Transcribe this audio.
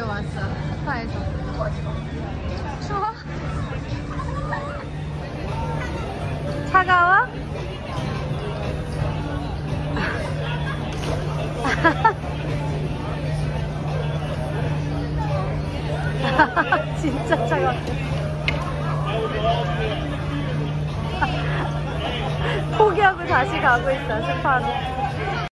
드디어 왔어. 스파에서. 추워? 차가워? 진짜 차가워. 포기하고 다시 가고 있어, 스파로.